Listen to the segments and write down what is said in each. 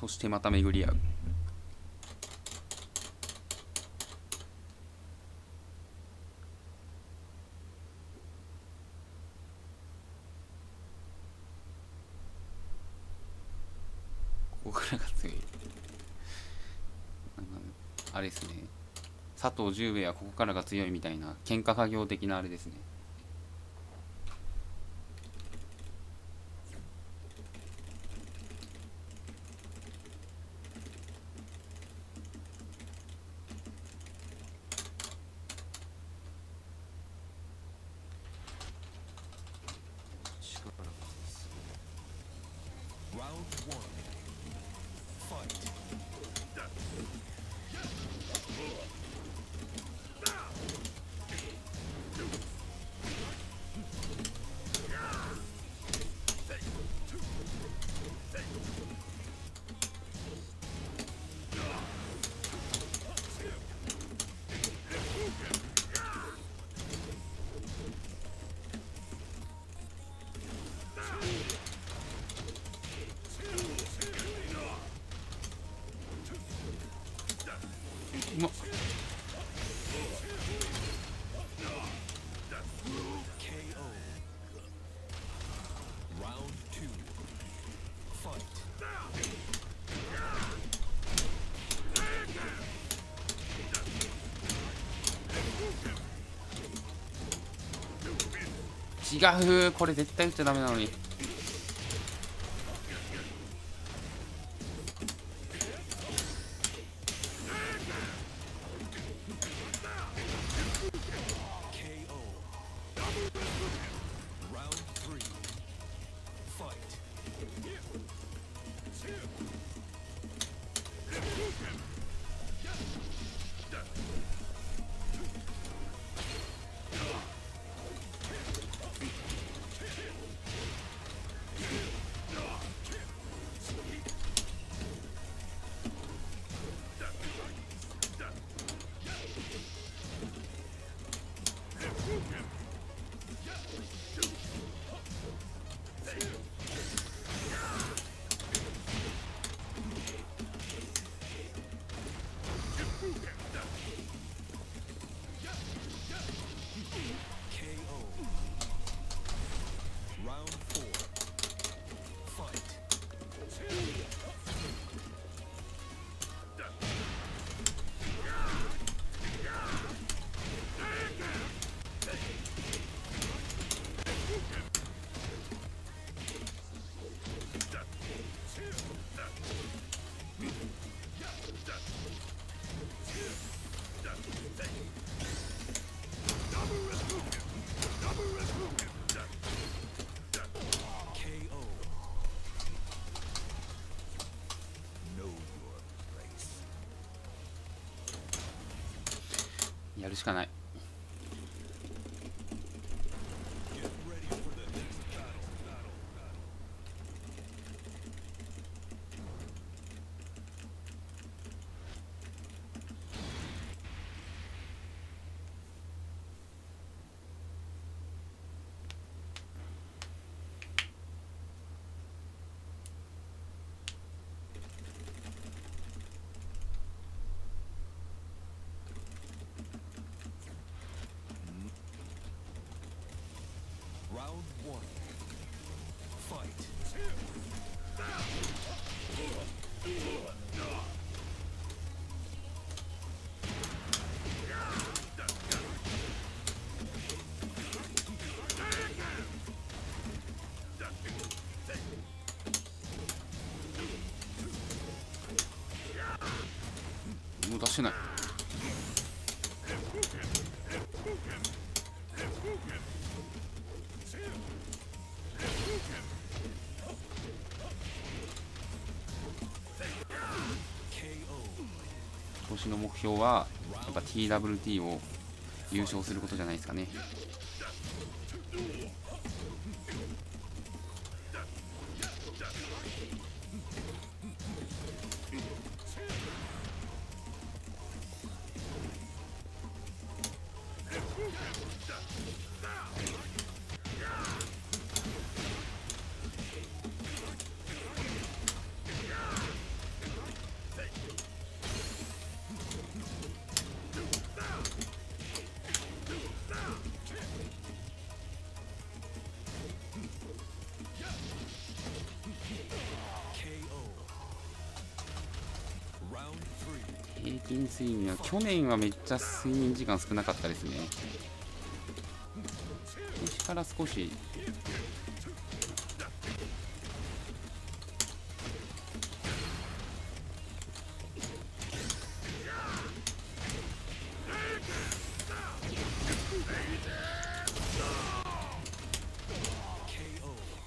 そしてまた巡り合う。ここからが強い。あれですね。佐藤十兵衛はここからが強いみたいな喧嘩家業的なあれですね。違うこれ絶対打っちゃダメなのに。してない。今年の目標はやっぱ TWT を優勝することじゃないですかね。去年はめっちゃ睡眠時間少なかったですね。今年から少し。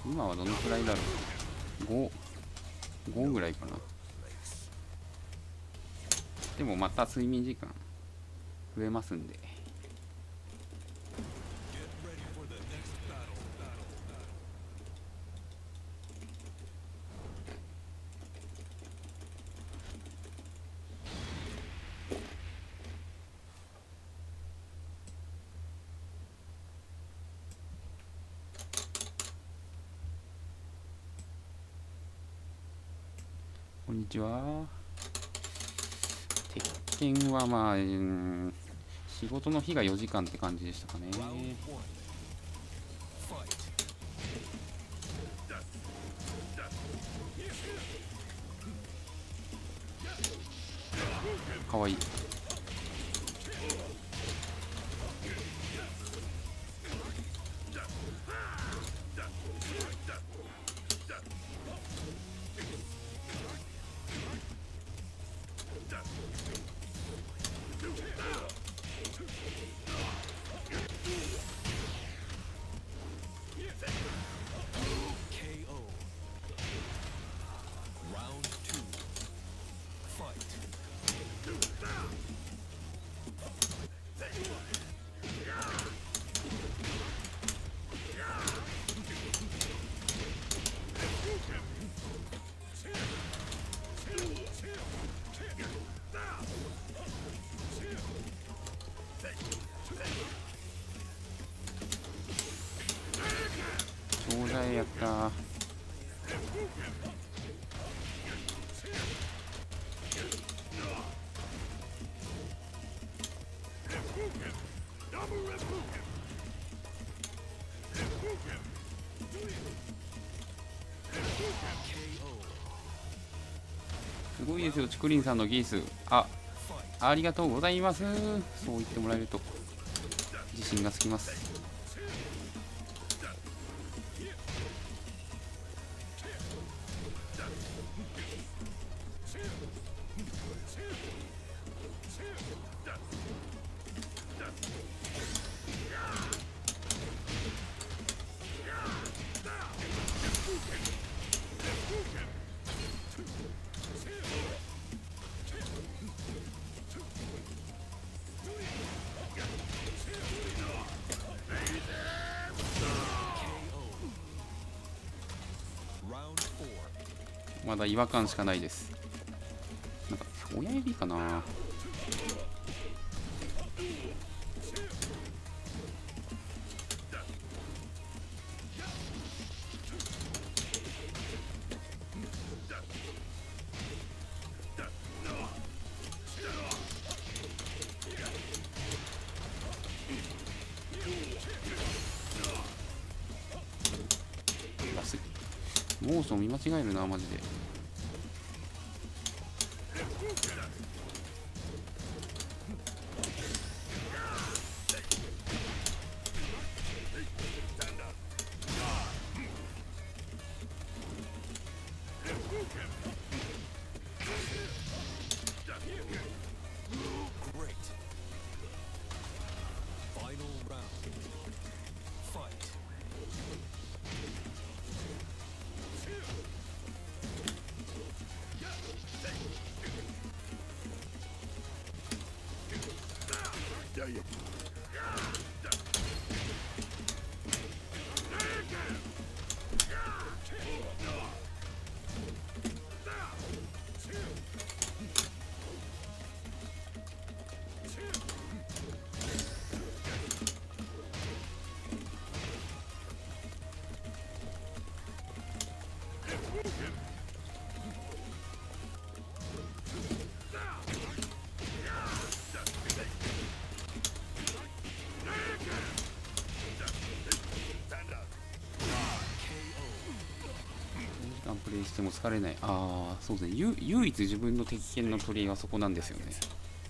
今はどのくらいだろう？5 5ぐらいかな。もまた睡眠時間増えますんで。近はまあ、うん仕事の日が4時間って感じでしたかね。かわいい。やった。すごいですよチクリンさんのギースあありがとうございます。そう言ってもらえると自信がつきます。だ違和感しかないです。なんか親指かな。モーション見間違えるなマジで。しても疲れない。ああそうですね。唯一自分の鉄拳の取り柄がそこなんですよね。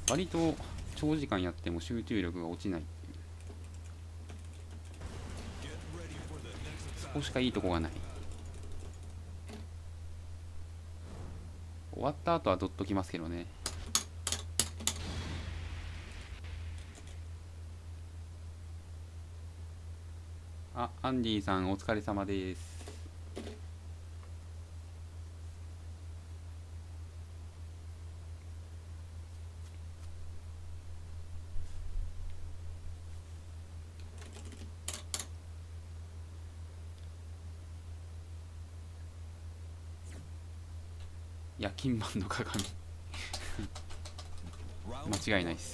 割と長時間やっても集中力が落ちない。いそこしかいいとこがない。終わった後はドッときますけどね。あアンディさんお疲れ様です。夜勤マンの鏡。間違いないです。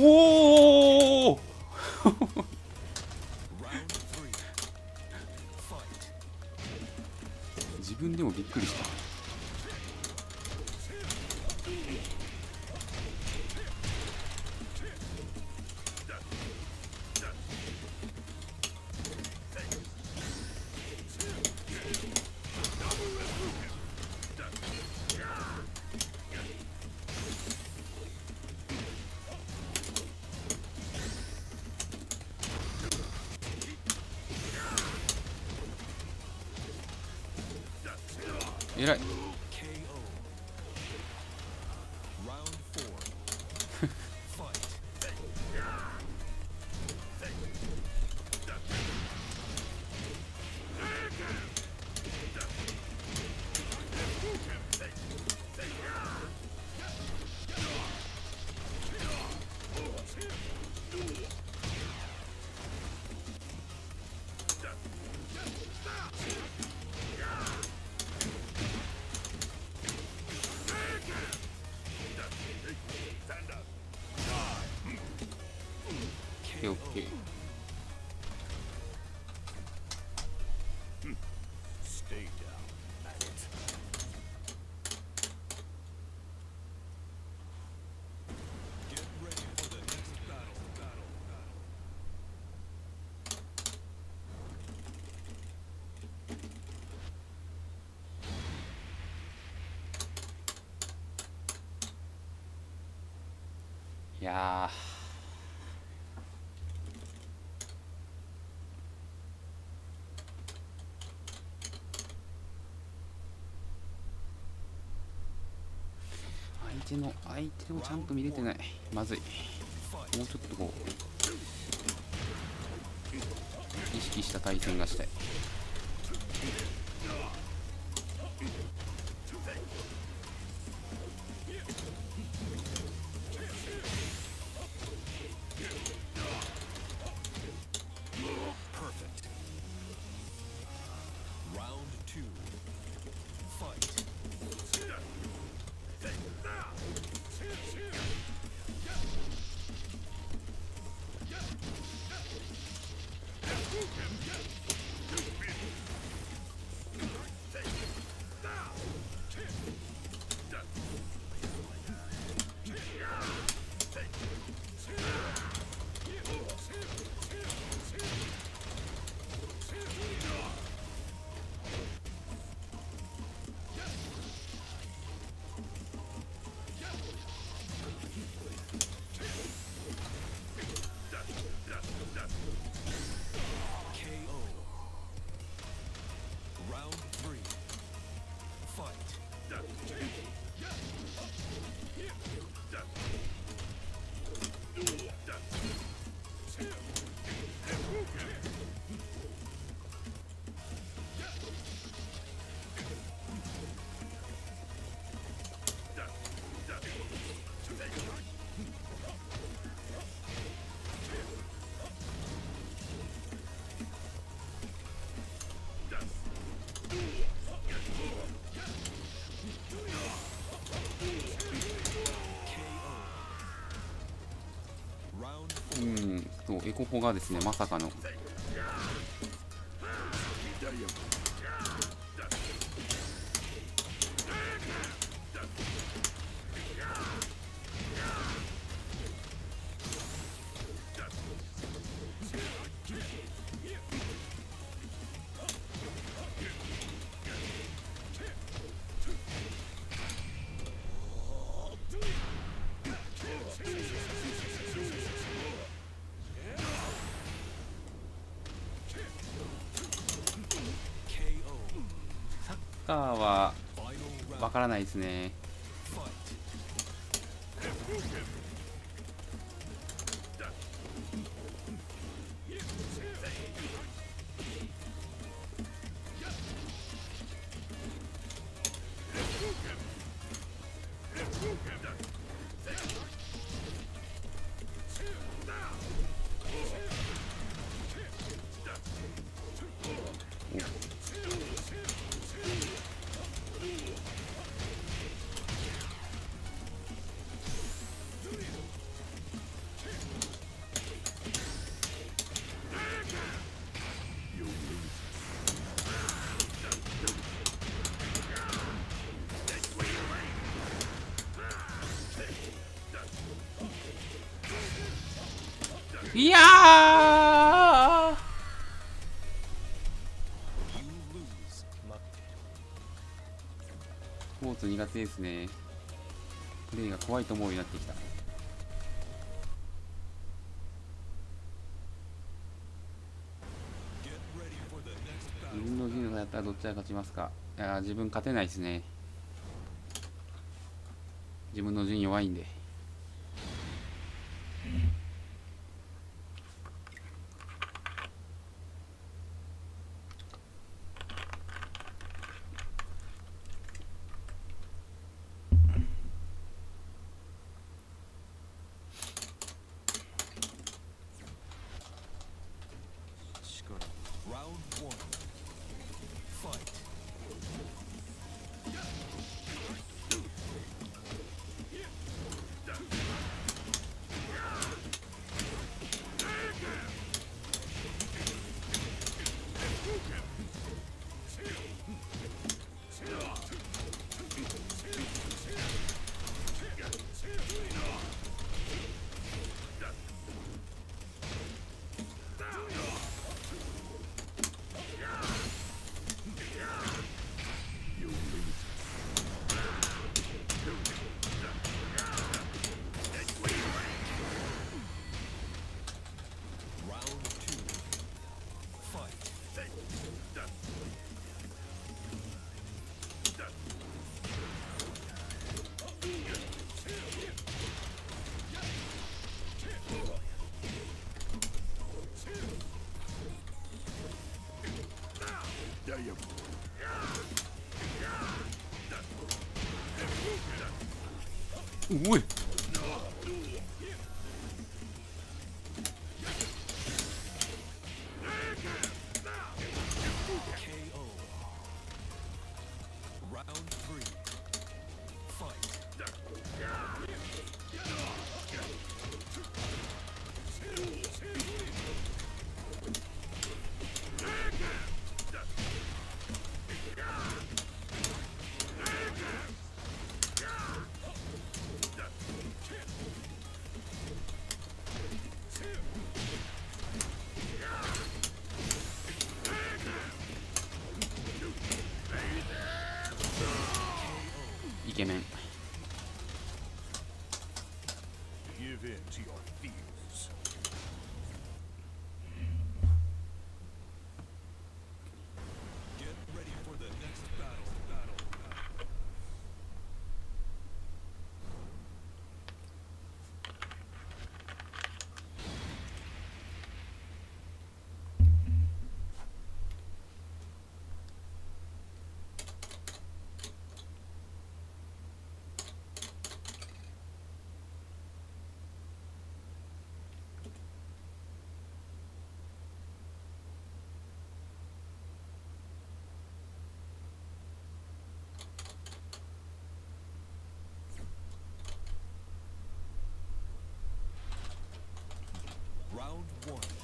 おー。自分でもびっくりした。や相手の相手をちゃんと見れてない。まずい。もうちょっとこう意識した対戦がしたい。エコホがですねまさかのは分からないですね。いやスポーツ苦手ですね。プレイが怖いと思うようになってきた。自分の陣がやったらどっちが勝ちますか？いや自分勝てないですね。自分の陣弱いんで。one.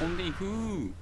only who?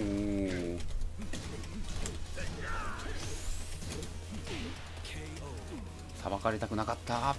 Ooh. さばかれたくなかった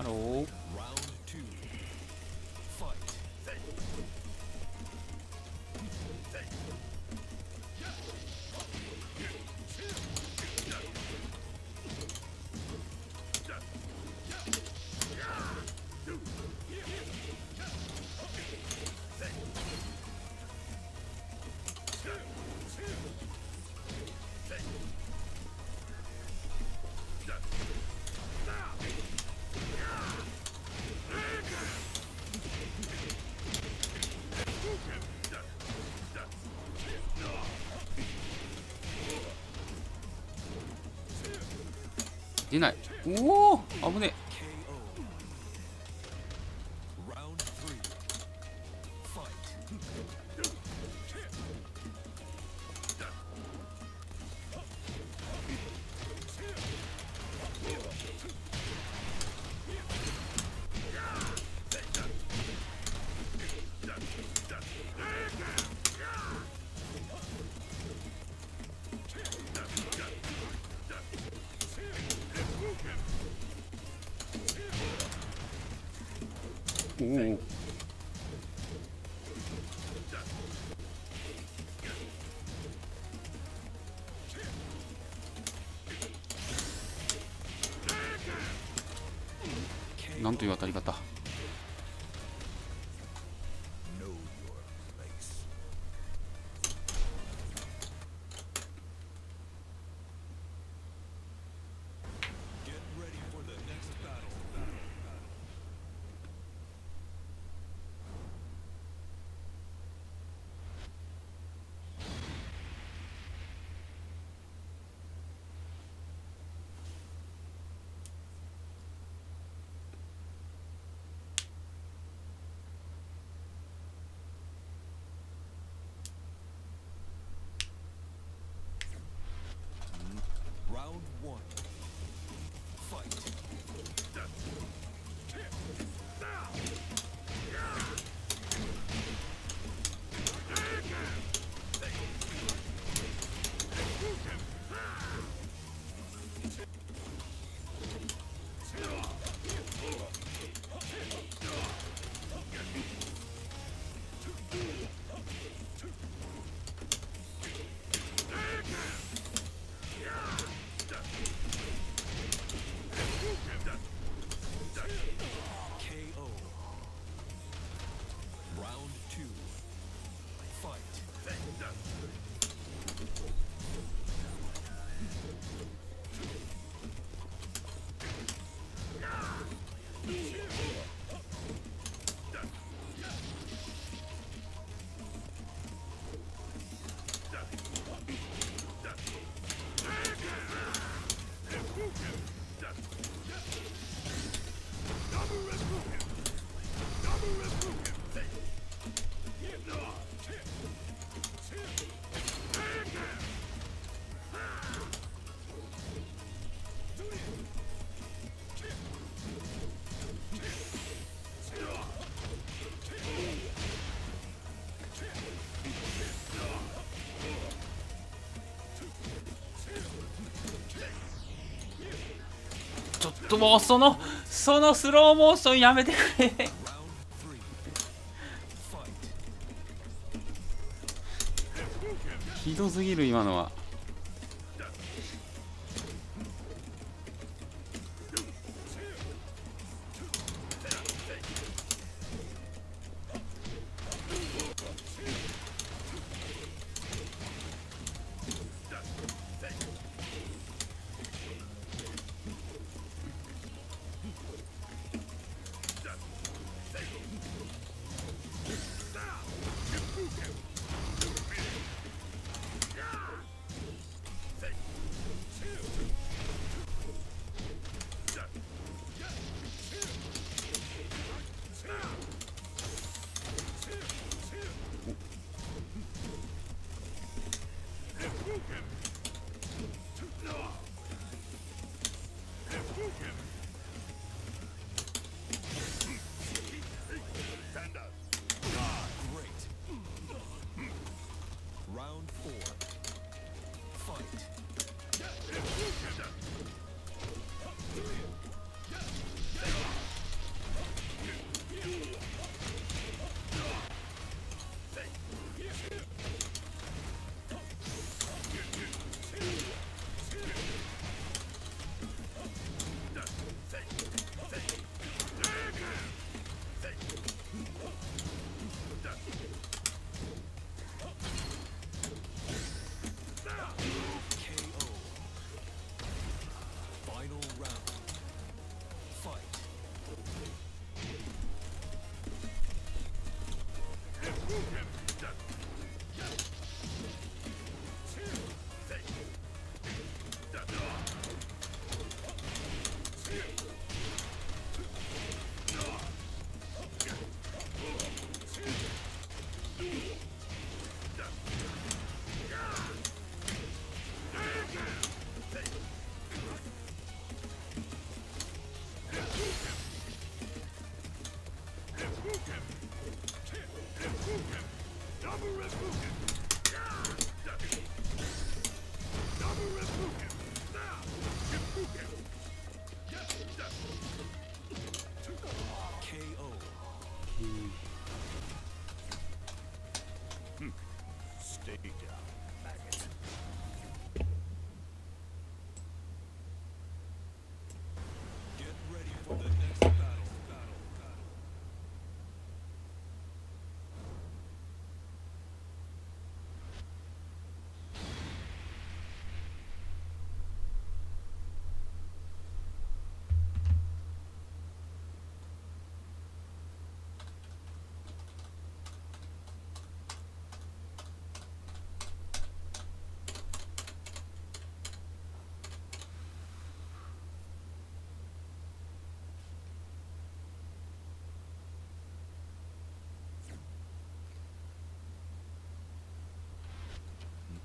Hello. おお危ねという当たり方。One. ともうそのそのスローモーションやめてくれ。ひどすぎる今のは。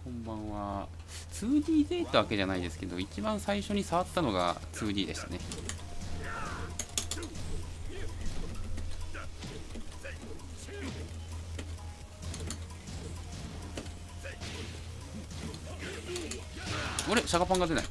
こんばんは 2D ゼータわけじゃないですけど一番最初に触ったのが 2D でしたね。あれ？シャガパンが出ない。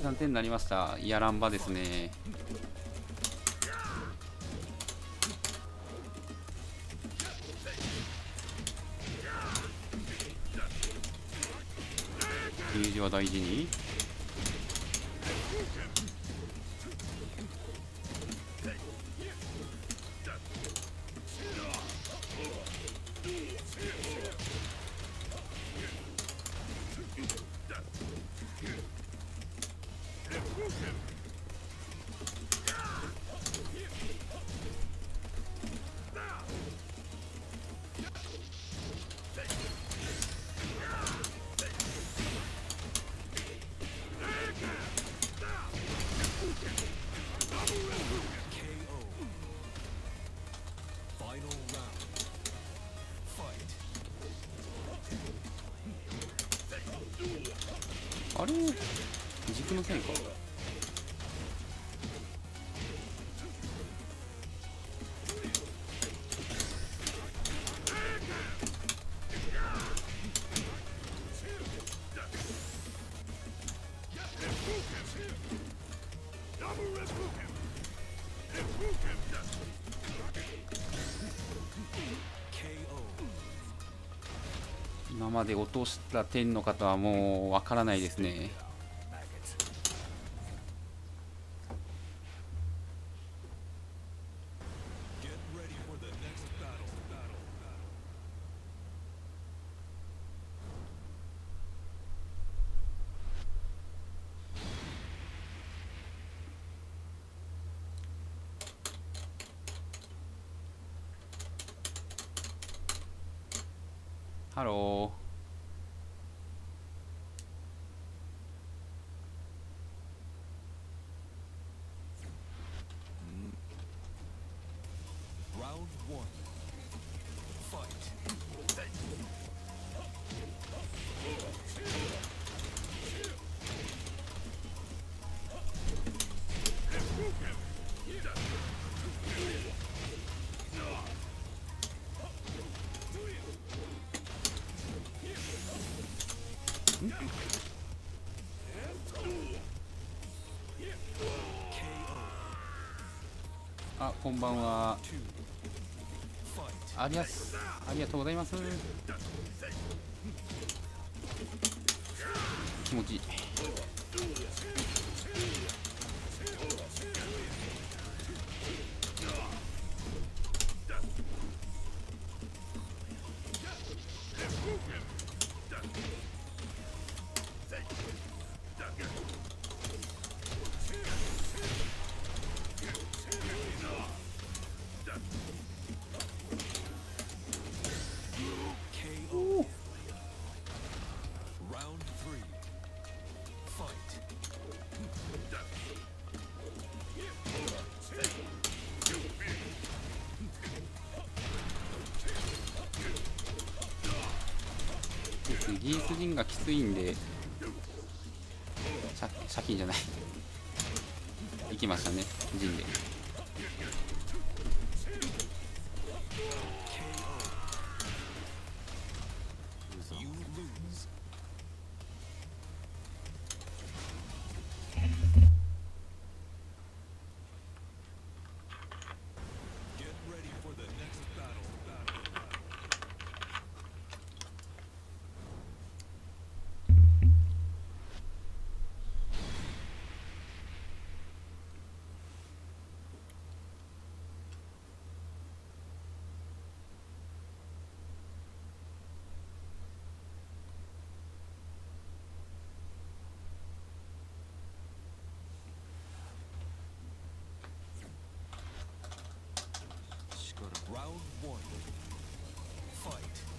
43点になりました。いやらんばですね。ゲージは大事に「まで落とした点の方はもうわからないですね。Get ready for あこんばんは。ありやすありがとうございます。陣がきついんでさ先じゃない。行きましたね。One. Fight.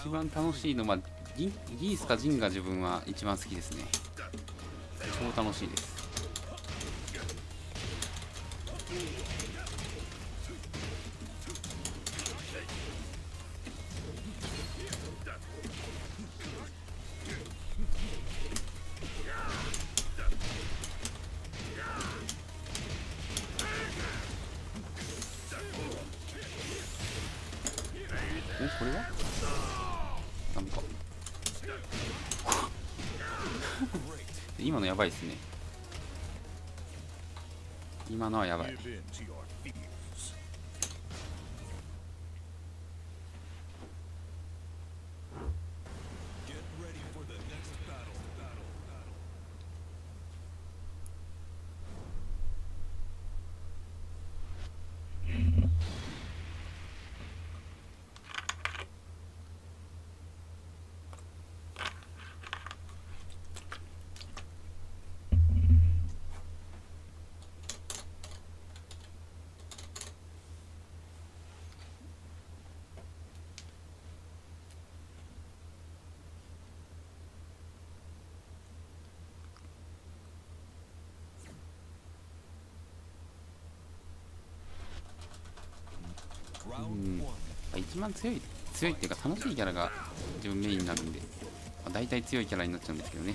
一番楽しいのはギギースかジンが自分は一番好きですね。超楽しいです。paranoja うん。一番強い強いっていうか楽しいキャラが自分メインになるんで、まあ、大体強いキャラになっちゃうんですけどね。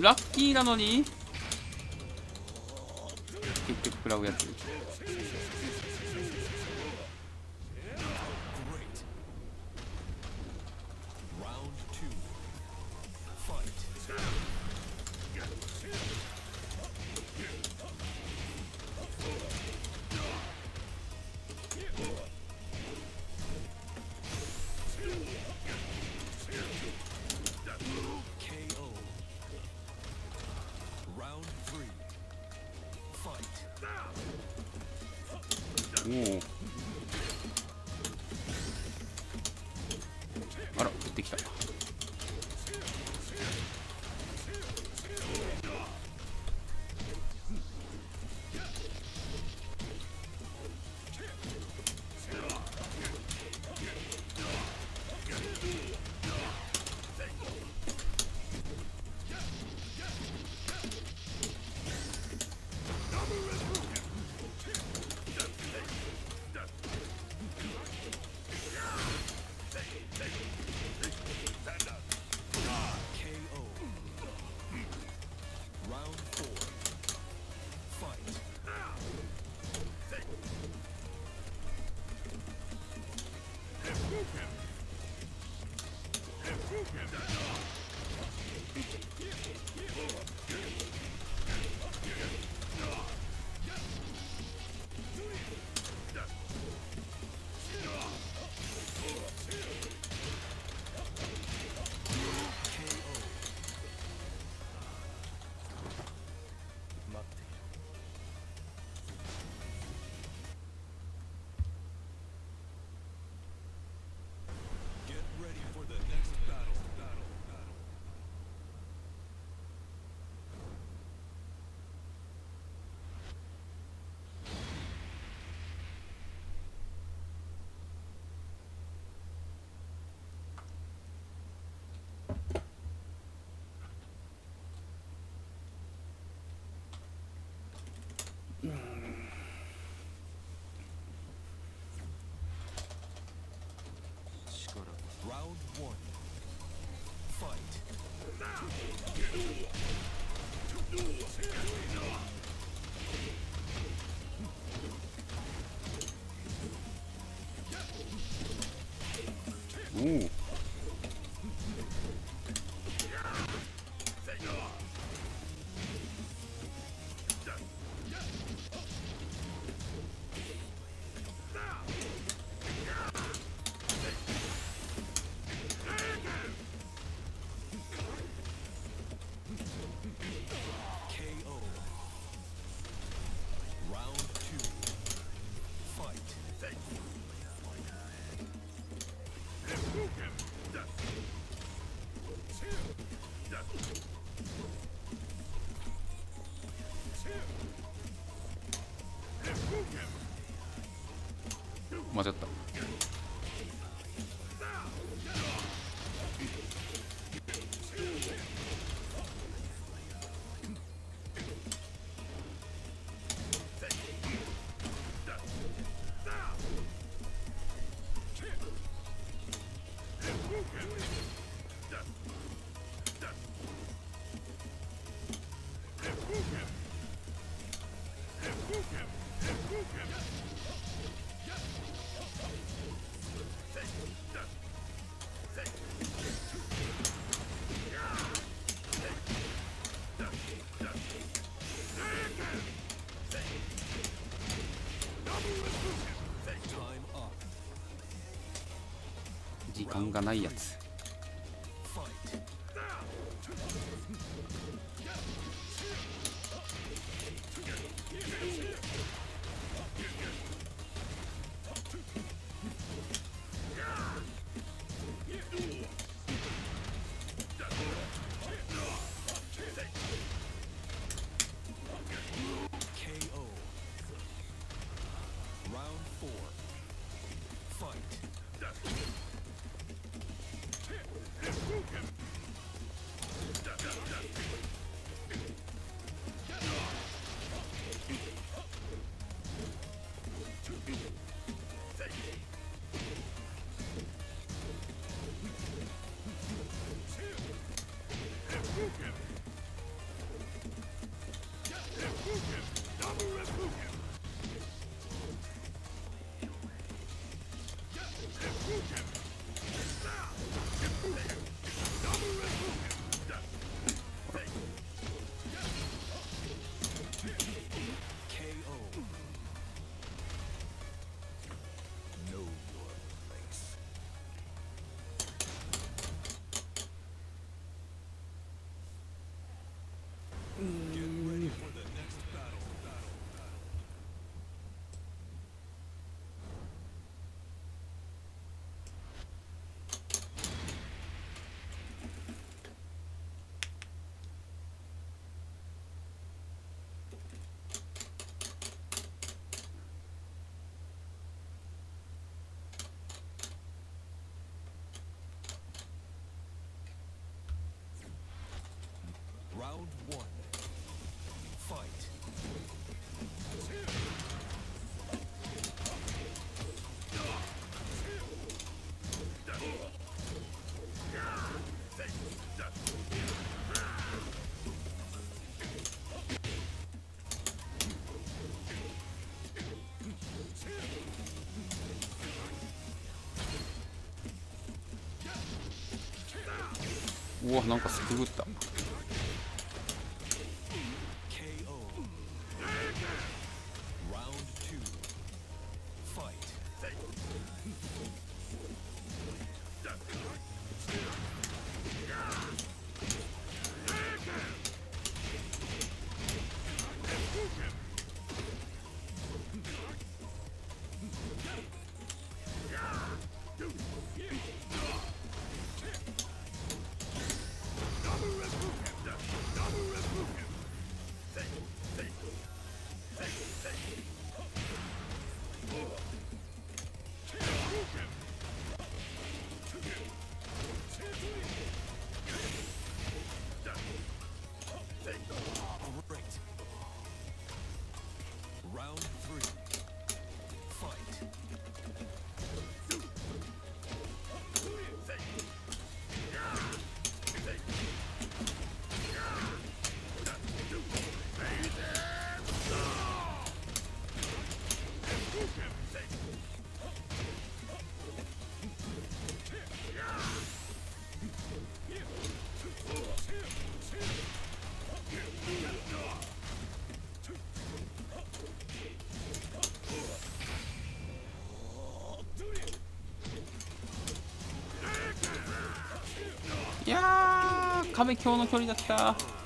ラッキーなのに？Round one. Fight. 時間がないやつ。Okay. うわなんかすくぐった。壁強の距離だった。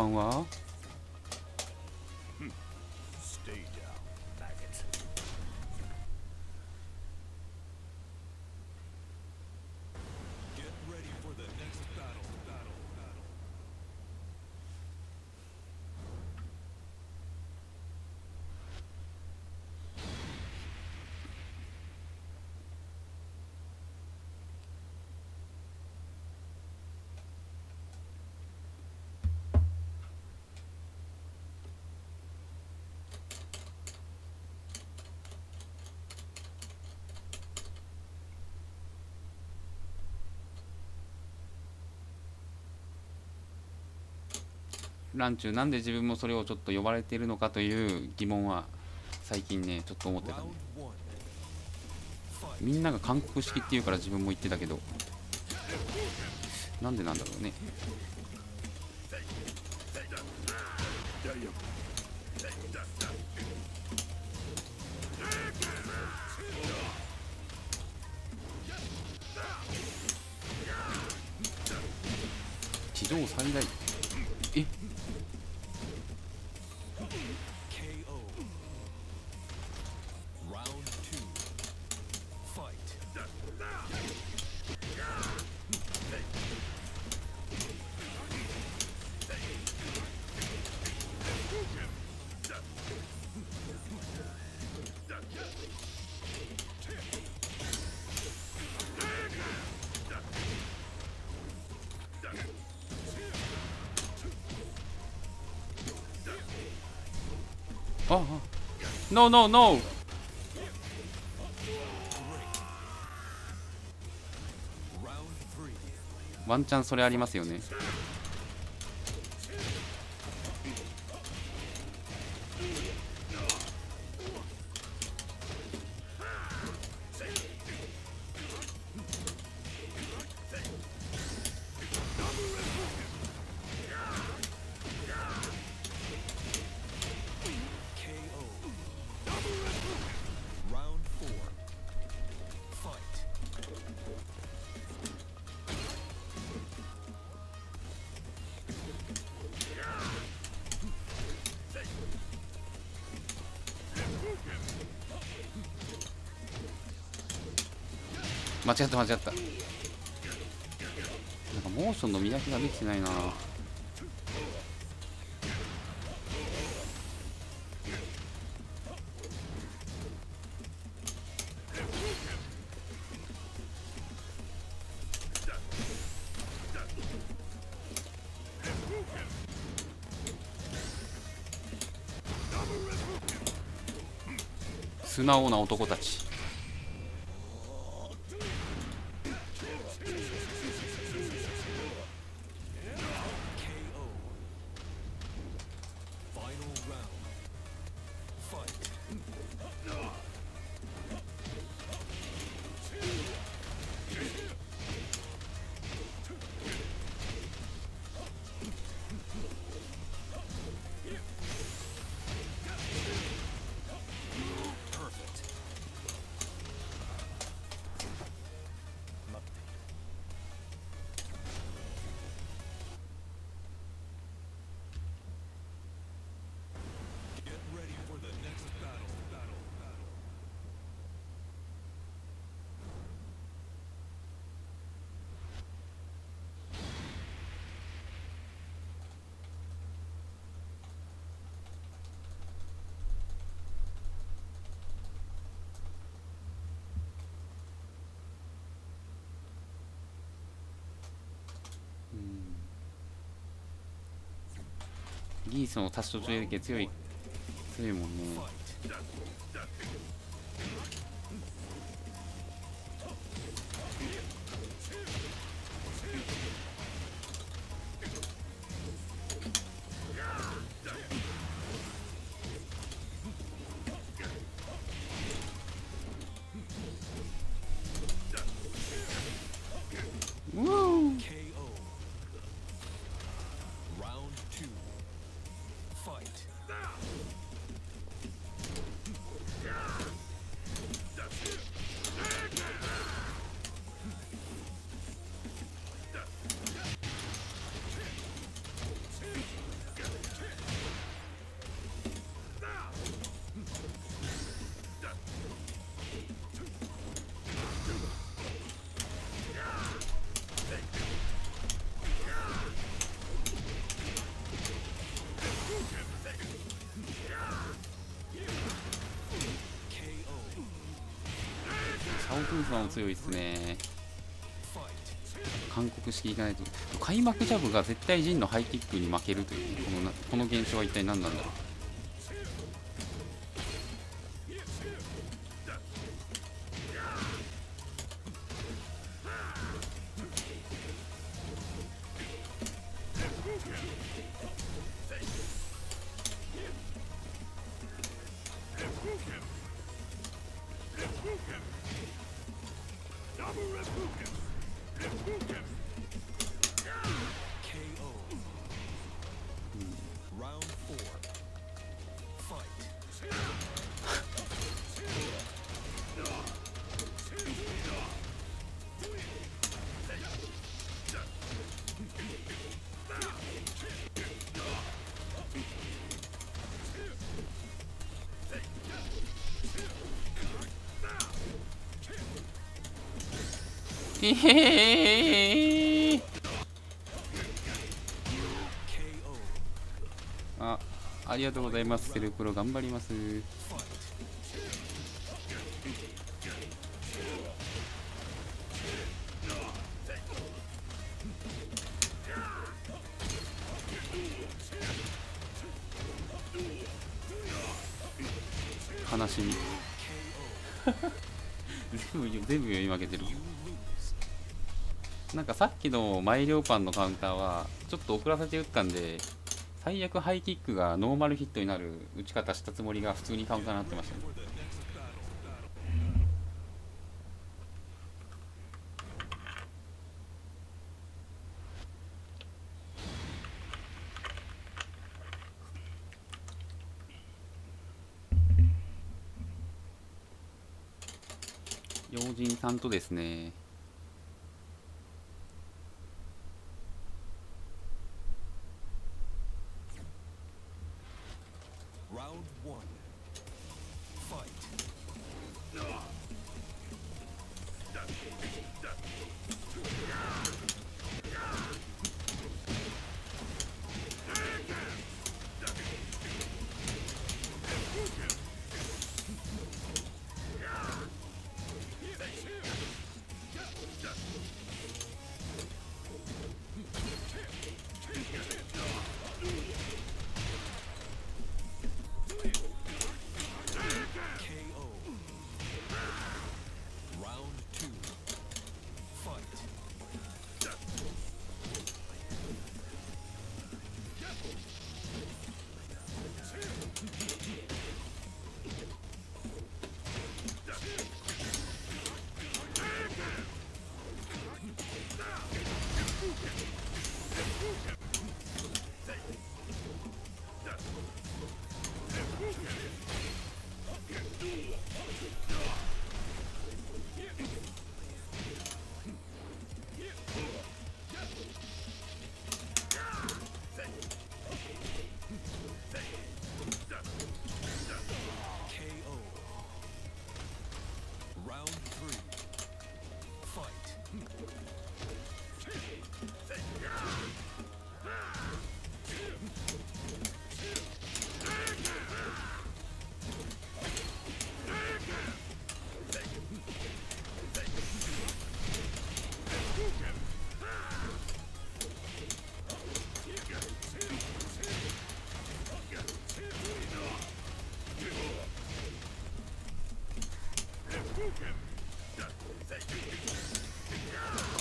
こんばランチュなんで自分もそれをちょっと呼ばれているのかという疑問は最近ねちょっと思ってたね。みんなが韓国式って言うから自分も言ってたけど。なんでなんだろうね。地上最大ワンチャンそれありますよね。違った間違った。なんかモーションの磨きができてないな。素直な男たち。ギースの多種途中で強い強いもんね。シャオトゥーさんも強いですね。韓国式いかないと。開幕ジャブが絶対陣のハイキックに負けるというこのこの現象は一体何なんだろう。あありがとうございます。セルプロ頑張ります。かさっきのマイリョーパンのカウンターはちょっと遅らせて打ったんで最悪ハイキックがノーマルヒットになる打ち方したつもりが普通にカウンターになってましたね For the next battle. Battle. 要人さんとですね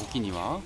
時には？